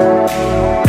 Música